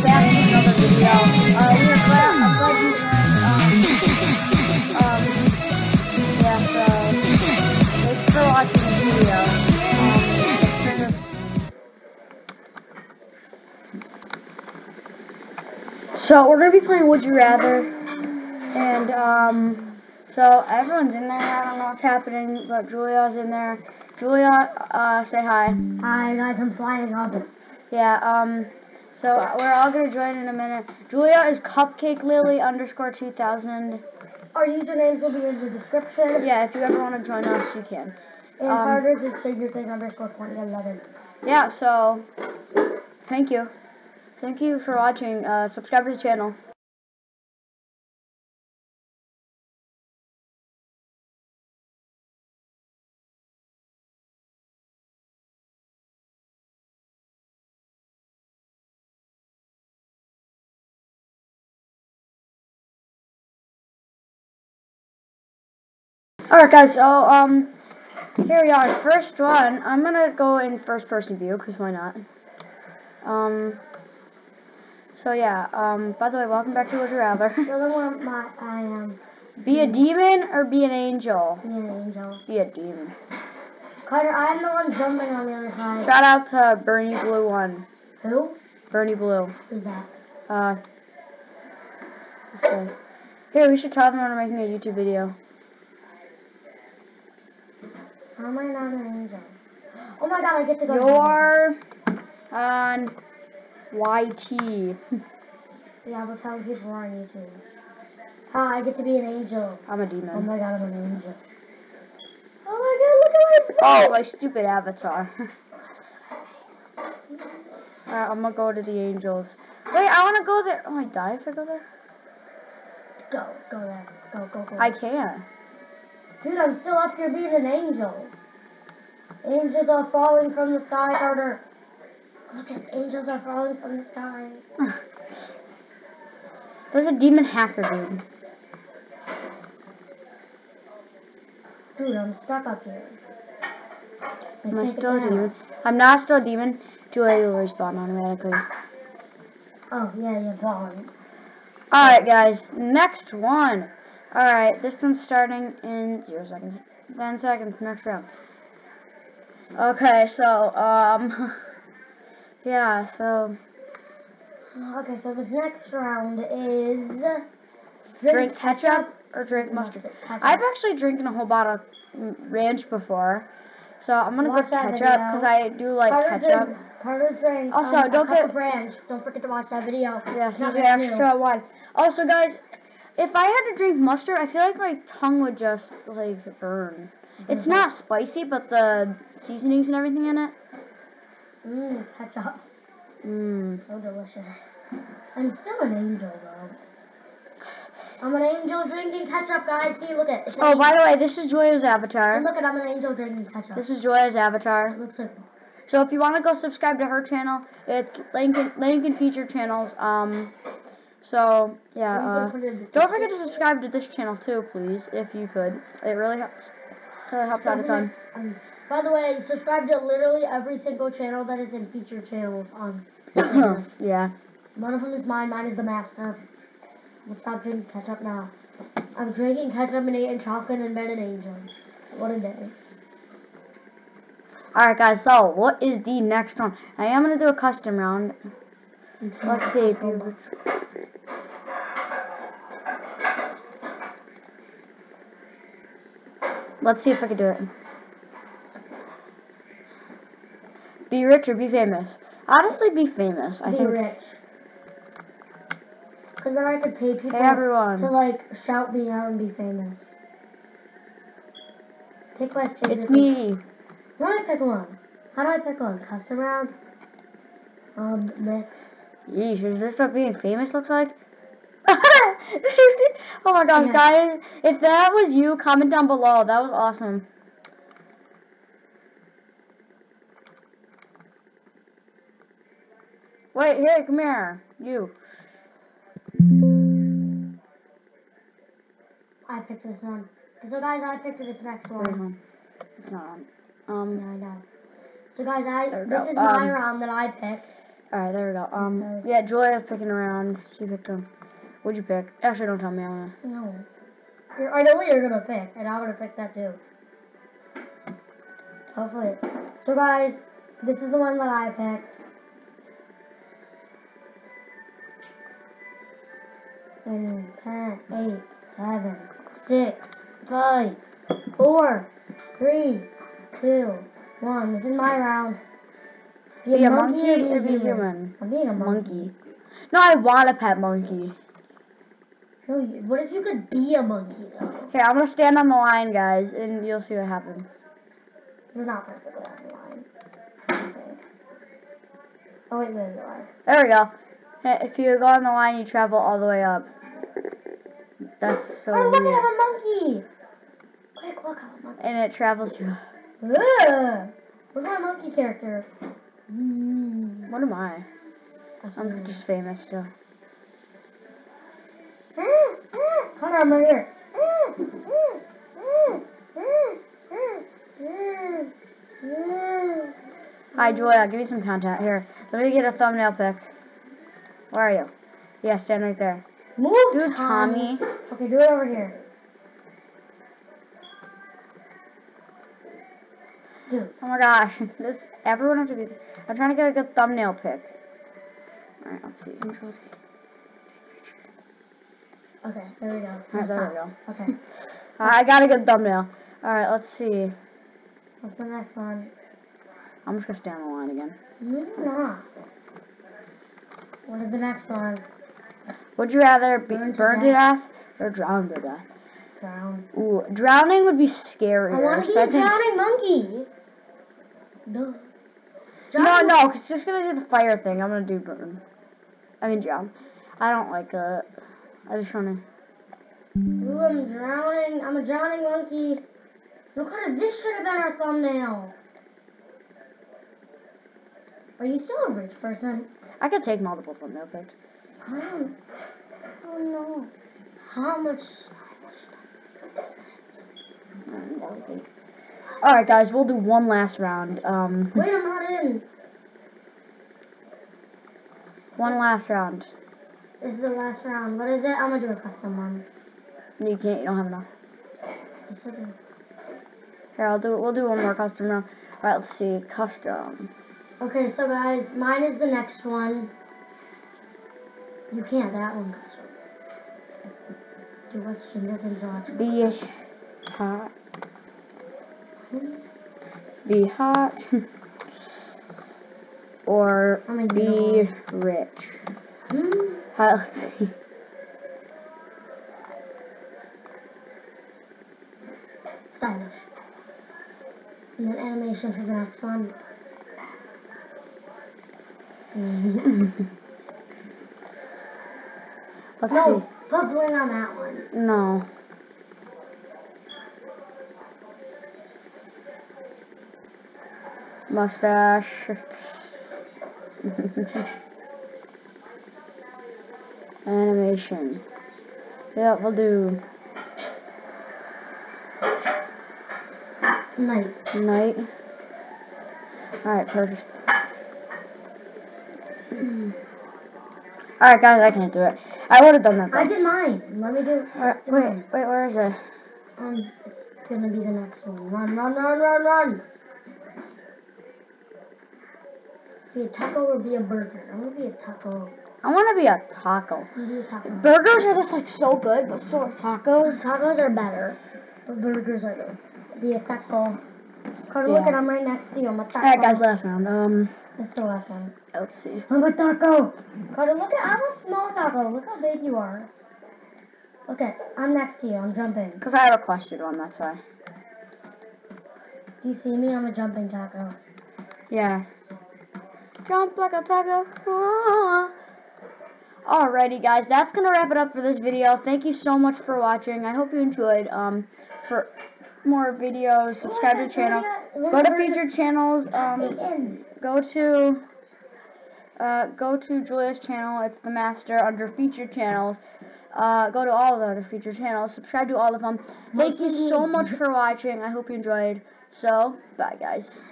back to another video. Uh, we are glad, I'm glad you um, um, yeah, so, thanks for watching the video. Um, so, we're gonna be playing Would You Rather, and, um, so, everyone's in there, I don't know what's happening, but Julia's in there. Julia, uh, say hi. Hi guys, I'm flying up. Yeah, um, so we're all gonna join in a minute. Julia is Cupcake Lilly underscore 2000. Our usernames will be in the description. Yeah, if you ever want to join us, you can. And Um, Carter's is figure thing underscore 2011. Yeah, so, thank you. Thank you for watching. Uh, subscribe to the channel. Alright guys, so um here we are, first one. I'm gonna go in first person view, cause why not? Um so yeah, um by the way, welcome back to Would You Rather. Then where my, I am Be a demon or be an angel? being an angel. Be a demon. Carter, I'm the one jumping on the other side. Shout out to Bernie Blue one. Who? Bernie Blue. Who's that? Uh. Here, we should tell them we're making a YouTube video. How am I not an angel? Oh my god, I get to go. You're on YT. Yeah, we'll tell people on YouTube. Ah, I get to be an angel. I'm a demon. Oh my god, I'm an angel. Oh my god, look at my Oh, my stupid avatar. Alright, I'm gonna go to the angels. Wait, I wanna go there. Oh, I die if I go there? Go, go there. Go, go, go. I can. Dude, I'm still up here being an angel. Angels are falling from the sky, Carter. Look at angels are falling from the sky. There's a demon hacker, dude. Dude, I'm stuck up here. Am I still a demon? Out. I'm not still a demon. Julia will respawn automatically. Oh, yeah, you're falling. Alright, guys. Next one. Alright, this one's starting in zero seconds. Ten seconds, next round. Okay, so, um, yeah, so, Okay, so this next round is drink ketchup or drink mustard. Ketchup. I've actually drinking a whole bottle of ranch before, so I'm gonna Watch go ketchup because I do like Carter ketchup. Drink, Carter drink. Also, um, don't get- ranch. Don't forget to watch that video. Yeah, CJ new. extra one. Also, guys, if I had to drink mustard, I feel like my tongue would just like burn. It's not spicy, but the seasonings and everything in it. Mmm, ketchup. Mmm. So delicious. I'm still an angel, though. I'm an angel drinking ketchup, guys. See, look at. An Oh, by the way, this is And avatar. look at, I'm an angel drinking ketchup. This is Julia's avatar. it looks like. So if you want to go subscribe to her channel, it's Lincoln Lincoln Feature Channels. Um, so yeah. Uh, gonna put it in the don't forget to subscribe to this channel too, please, if you could. It really helps. Helps out a ton. By the way, subscribe to literally every single channel that is in feature channels on. Yeah. One of them is mine. Mine is the master. We'll stop drinking ketchup now. I'm drinking ketchup and eating chocolate and been an angel. What a day. Alright guys, so what is the next one? I am gonna do a custom round. Let's see if you Let's see if I can do it. Be rich or be famous. Honestly, be famous. I think. be think. rich. Because then I could pay people Hey everyone. to like shout me out and be famous. Pick question. It's me. Do I pick one? How do I pick one? Custom round? Um, mix. Yeesh, is this what being famous looks like? Oh my gosh, Yeah. guys. If that was you, comment down below. That was awesome. Wait, here, come here. You. I picked this one. So guys, I picked this next one. It's not on. Yeah, Um, I know. So guys, I this is my Um, round that I picked. Alright, there we go. Um, yeah, Julia's picking around. She picked him. What'd you pick? Actually, don't tell me. I'm gonna... No. You're, I know what you're gonna pick, and I'm gonna pick that too. Hopefully. So guys, this is the one that I picked. In 10, 8, 7, 6, 5, 4, 3, 2, 1. This is my round. Be a monkey or be human? human? I'm being a monkey. Monkey. No, I want a pet monkey. No, you- what if you could be a monkey though? Here, I'm gonna stand on the line, guys, and you'll see what happens. You're not perfectly on the line. I. Oh wait, there you are. There we go. If you go on the line, you travel all the way up. That's so oh, look at weird. I'm a monkey! Quick, look, I'm a monkey. And it travels you. Ugh! Look at my monkey character. Yee. What am I? I'm just famous still. Hunter, I'm right here. Hi, Julia. Give me some content. Here, let me get a thumbnail pic. Where are you? Yeah, stand right there. Move, Dude, Tommy. Okay, do it over here. Dude, Oh my gosh, this everyone has to be. I'm trying to get a good thumbnail pic. All right, let's see. Okay, there we go. Alright, there we go. Okay, I got a good thumbnail. All right, let's see. what's the next one? I'm just gonna stay on the line again. You're not. What is the next one? Would you rather be Burn burned to to death or drowned to death? Drown. Ooh, drowning would be I scarier. want to be so I a drowning monkey. No, Drowning- no, it's just gonna do the fire thing. I'm gonna do burn. I mean drown. I don't like it. I just wanna. Ooh, I'm drowning. I'm a drowning monkey. No, Carter, this should have been our thumbnail. Are you still a rich person? I could take multiple thumbnail pics. I don't. Oh no. How much? All right, guys, we'll do one last round. Um, Wait, I'm not in. one last round. This is the last round. What is it? I'm gonna do a custom one. You can't. You don't have enough. Yes, I do. Here, I'll do. We'll do one more custom round. All right, let's see. Custom. Okay, so guys, mine is the next one. You can't. That one custom. Do what's Jingleton's watch? Be hot. Be hot. or I'm in be rich. Hmm. Let's see. Stylish. And then animation for the next one. Let's No, see. put bling on that one. No. Mustache. Animation. Yeah, we'll do Night. night. Alright, perfect. Alright, guys, I can't do it. I would have done that. I though. did mine. Let me do. Let's wait, wait, where is it? Um, it's gonna be the next one. Run, run, run, run, run. Be a taco or be a burger? I'm gonna be a taco. I want to be a taco. Be a taco. Burgers are just like so good, but so are tacos. Tacos are better, but burgers are good. Be a taco. Carter, look at I'm right next to you. I'm a taco. Alright, guys, last round. Um, This is the last one. let's see. I'm a taco. Carter, look at I'm a small taco. Look how big you are. Okay, I'm next to you. I'm jumping. Because I have a question one, that's why. Do you see me? I'm a jumping taco. Yeah. Jump like a taco. Ah. Alrighty, guys, that's gonna wrap it up for this video. Thank you so much for watching. I hope you enjoyed. Um, for more videos, subscribe to the channel. Go to featured channels. Um, go to uh, go to Julia's channel. It's the master under featured channels. Uh, go to all of the other featured channels. Subscribe to all of them. Thank you so much for watching. I hope you enjoyed. So, bye guys.